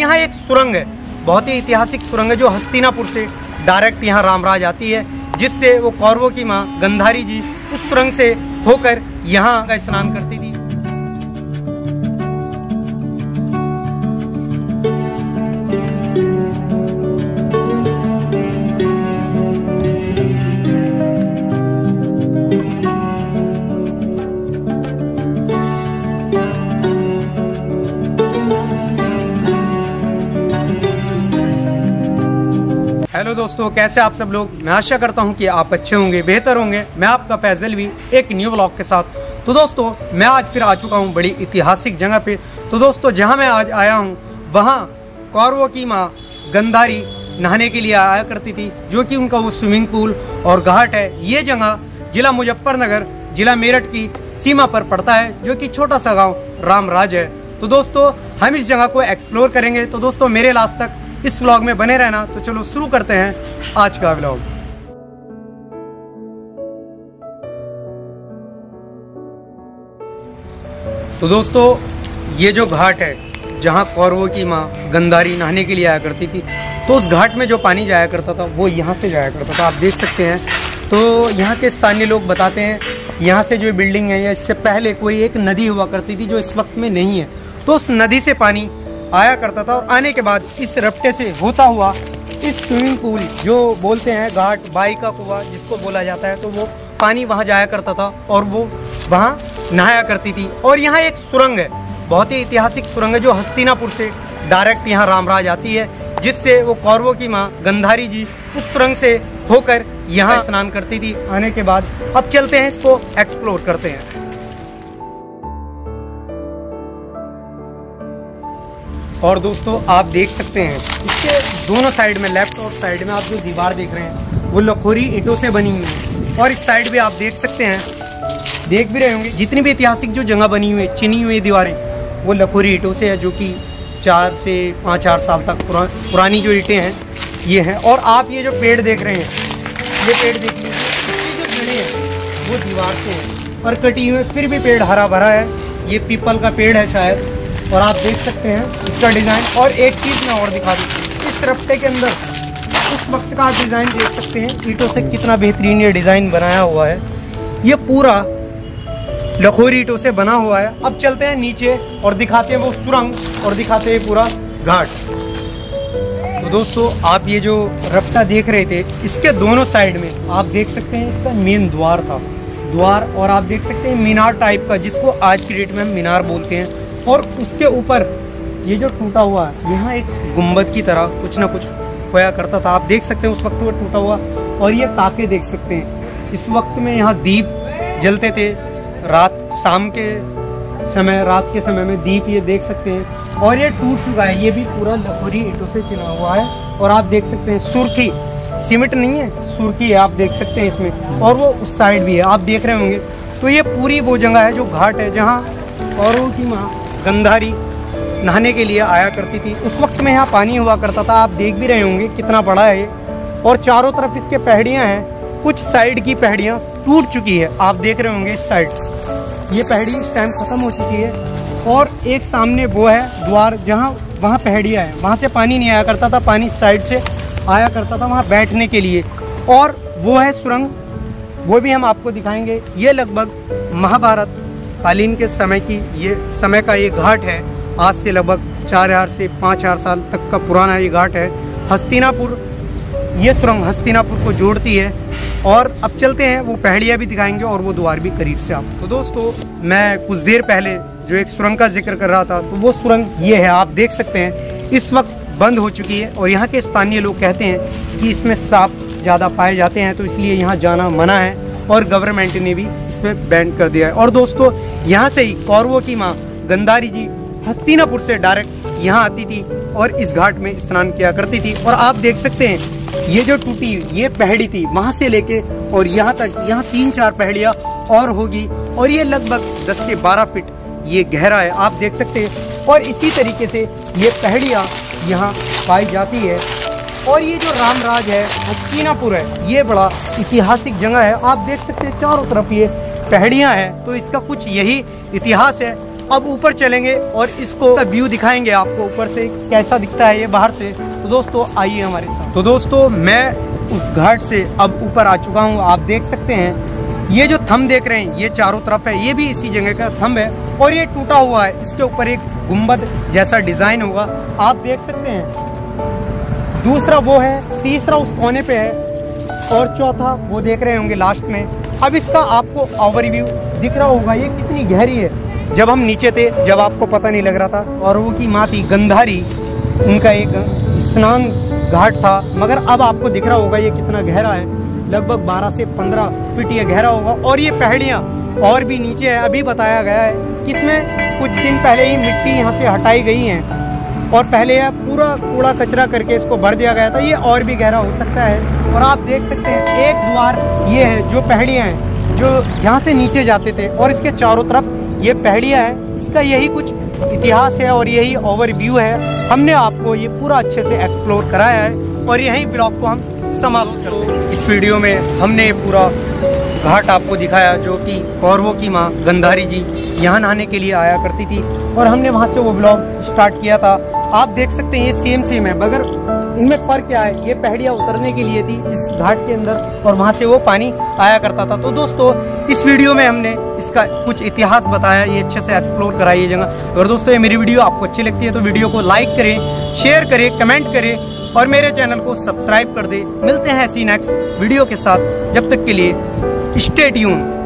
यहाँ एक सुरंग है, बहुत ही ऐतिहासिक सुरंग है जो हस्तिनापुर से डायरेक्ट यहाँ रामराज आती है, जिससे वो कौरवों की माँ गंधारी जी उस सुरंग से होकर यहाँ का स्नान करती थी। हेलो दोस्तों, कैसे आप सब लोग? मैं आशा करता हूँ कि आप अच्छे होंगे, बेहतर होंगे। मैं आपका फैजल भी एक न्यू ब्लॉग के साथ। तो दोस्तों, मैं आज फिर आ चुका हूँ बड़ी ऐतिहासिक जगह पे। तो दोस्तों, जहाँ मैं आज आया हूँ, वहाँ कौरवों की माँ गंधारी नहाने के लिए आया करती थी, जो कि उनका वो स्विमिंग पूल और घाट है। ये जगह जिला मुजफ्फरनगर, जिला मेरठ की सीमा पर पड़ता है, जो कि छोटा सा गाँव रामराज है। तो दोस्तों, हम इस जगह को एक्सप्लोर करेंगे। तो दोस्तों, मेरे लास्ट तक इस व्लॉग में बने रहना। तो चलो शुरू करते हैं आज का व्लॉग। तो दोस्तों, ये जो घाट है, जहाँ कौरवों की माँ गंधारी नहाने के लिए आया करती थी तो उस घाट में जो पानी जाया करता था, वो यहाँ से जाया करता था। आप देख सकते हैं। तो यहाँ के स्थानीय लोग बताते हैं, यहाँ से जो बिल्डिंग है, या इससे पहले कोई एक नदी हुआ करती थी जो इस वक्त में नहीं है। तो उस नदी से पानी आया करता था और आने के बाद इस रपटे से होता हुआ इस स्विमिंग पूल जो बोलते हैं घाट बाई का कुआ जिसको बोला जाता है तो वो पानी वहाँ जाया करता था और वो वहाँ नहाया करती थी। और यहाँ एक सुरंग है बहुत ही ऐतिहासिक सुरंग है जो हस्तिनापुर से डायरेक्ट यहाँ रामराज आती है जिससे वो कौरवों की माँ गंधारी जी उस सुरंग से होकर यहाँ स्नान करती थी। आने के बाद अब चलते हैं इसको एक्सप्लोर करते हैं। और दोस्तों आप देख सकते हैं इसके दोनों साइड में लेफ़्ट और साइड में आप जो दीवार देख रहे हैं वो लखोरी ईटों से बनी हुई है। और इस साइड भी आप देख सकते हैं देख भी रहे होंगे जितनी भी ऐतिहासिक जो जगह बनी हुई है चिनी हुई दीवारें वो लखोरी ईटों से है जो कि चार से पाँच आठ साल तक पुरा, पुरानी जो ईटें हैं ये हैं। और आप ये जो पेड़ देख रहे हैं ये पेड़ देख लीजिए जो जड़े हैं वो दीवार से है और कटी हुई फिर भी पेड़ हरा भरा है। ये पीपल का पेड़ है शायद। और आप देख सकते हैं इसका डिज़ाइन। और एक चीज़ मैं और दिखा दूँ। इस रफ्ते के अंदर उस वक्त का डिज़ाइन देख सकते हैं। ईटों से कितना बेहतरीन ये डिज़ाइन बनाया हुआ है। ये पूरा लखोरी ईटों से बना हुआ है। अब चलते हैं नीचे और दिखाते हैं वो सुरंग और दिखाते हैं पूरा घाट। तो दोस्तों, आप ये जो रफ्ता देख रहे थे, इसके दोनों साइड में आप देख सकते हैं इसका मेन द्वार था। द्वार और आप देख सकते हैं मीनार टाइप का, जिसको आज की डेट में हम मीनार बोलते हैं। और उसके ऊपर ये जो टूटा हुआ है यहाँ एक गुंबद की तरह कुछ ना कुछ होया करता था। आप देख सकते हैं उस वक्त वो टूटा हुआ और ये ताके देख सकते हैं। इस वक्त में यहाँ दीप जलते थे। रात शाम के समय, रात के समय में दीप ये देख सकते हैं। और ये टूट चुका है। ये भी पूरा लखोरी ईटों से चिना हुआ है। और आप देख सकते हैं सुर्खी सीमेंट नहीं है, सुर्खी है, आप देख सकते हैं इसमें। और वो उस साइड भी है। आप देख रहे होंगे। तो ये पूरी वो जगह है जो घाट है, जहाँ औरों की माँ गंधारी नहाने के लिए आया करती थी। उस वक्त में यहाँ पानी हुआ करता था। आप देख भी रहे होंगे कितना बड़ा है ये। और चारों तरफ़ इसके पहाड़ियाँ हैं। कुछ साइड की पहाड़ियाँ टूट चुकी है। आप देख रहे होंगे इस साइड। ये पहाड़ी इस टाइम खत्म हो चुकी है। और एक सामने वो है द्वार जहाँ वहाँ पहाड़ियाँ है। वहाँ से पानी नहीं आया करता था। पानी साइड से आया करता था वहाँ बैठने के लिए। और वो है सुरंग। वो भी हम आपको दिखाएँगे। ये लगभग महाभारत कालीन के समय की ये, समय का ये घाट है। आज से लगभग चार हज़ार से पाँच हज़ार साल तक का पुराना ये घाट है। हस्तिनापुर, ये सुरंग हस्तिनापुर को जोड़ती है और अब चलते हैं, वो पहाड़ियाँ भी दिखाएँगे और वो द्वार भी करीब से आप तो दोस्तों, मैं कुछ देर पहले जो एक सुरंग का ज़िक्र कर रहा था तो वो सुरंग ये है, आप देख सकते हैं। इस वक्त बंद हो चुकी है और यहाँ के स्थानीय लोग कहते हैं कि इसमें सांप ज़्यादा पाए जाते हैं तो इसलिए यहाँ जाना मना है। और गवर्नमेंट ने भी इस पर बैन कर दिया है। और दोस्तों, यहाँ से ही कौरवों की माँ गंधारी जी हस्तिनापुर से डायरेक्ट यहाँ आती थी और इस घाट में स्नान किया करती थी। और आप देख सकते हैं, ये जो टूटी, ये पहाड़ी थी वहाँ से लेके और यहाँ तक, यहाँ तीन चार पहाड़ियाँ और होगी। और ये लगभग 10 से 12 फीट ये गहरा है, आप देख सकते हैं। और इसी तरीके से ये पहाड़ियाँ यहाँ पाई जाती है। और ये जो रामराज है, वो कीनापुर है। ये बड़ा ऐतिहासिक जगह है। आप देख सकते हैं चारों तरफ़ ये पहाड़ियाँ हैं। तो इसका कुछ यही इतिहास है। अब ऊपर चलेंगे और इसको व्यू दिखाएँगे आपको। ऊपर से कैसा दिखता है ये, बाहर से। तो दोस्तों, आइए हमारे साथ। तो दोस्तों, मैं उस घाट से अब ऊपर आ चुका हूँ। आप देख सकते हैं, ये जो थम देख रहे हैं, ये चारों तरफ़ है। ये भी इसी जगह का थम है। और ये टूटा हुआ है। इसके ऊपर एक गुंबद जैसा डिज़ाइन होगा। आप देख सकते हैं दूसरा वो है, तीसरा उस कोने पे है। और चौथा वो देख रहे होंगे लास्ट में। अब इसका आपको ओवरव्यू दिख रहा होगा, ये कितनी गहरी है। जब हम नीचे थे, जब आपको पता नहीं लग रहा था, और वो की माँ थी गंधारी, उनका एक स्नान घाट था। मगर अब आपको दिख रहा होगा, ये कितना गहरा है। लगभग 12 से 15 फीट ये गहरा होगा। और ये पहाड़ियाँ और भी नीचे है। अभी बताया गया है कि इसमें कुछ दिन पहले ही मिट्टी यहाँ से हटाई गई है। और पहले यह पूरा कूड़ा कचरा करके इसको भर दिया गया था, ये और भी गहरा हो सकता है। और आप देख सकते हैं, एक द्वार ये है, जो पहाड़ियाँ हैं, जो यहाँ से नीचे जाते थे, और इसके चारों तरफ़ ये पहाड़ियाँ हैं। इसका यही कुछ इतिहास है और यही ओवरव्यू है। हमने आपको ये पूरा अच्छे से एक्सप्लोर कराया है, और यही ब्लॉग को हम समाप्त करते हैं। इस वीडियो में हमने पूरा घाट आपको दिखाया जो कि कौरवों की माँ गंधारी जी यहाँ नहाने के लिए आया करती थी और हमने वहाँ से वो ब्लॉग स्टार्ट किया था। आप देख सकते हैं ये सेम सेम है, मगर इनमें फ़र्क क्या है? ये पहाड़ियाँ उतरने के लिए थी इस घाट के अंदर और वहाँ से वो पानी आया करता था। तो दोस्तों, इस वीडियो में हमने इसका कुछ इतिहास बताया, ये अच्छे से एक्सप्लोर करा ये जगह। अगर दोस्तों, ये मेरी वीडियो आपको अच्छी लगती है तो वीडियो को लाइक करें शेयर करें कमेंट करें और मेरे चैनल को सब्सक्राइब कर दे। मिलते हैं ऐसी नेक्स्ट वीडियो के साथ। जब तक के लिए स्टेट यून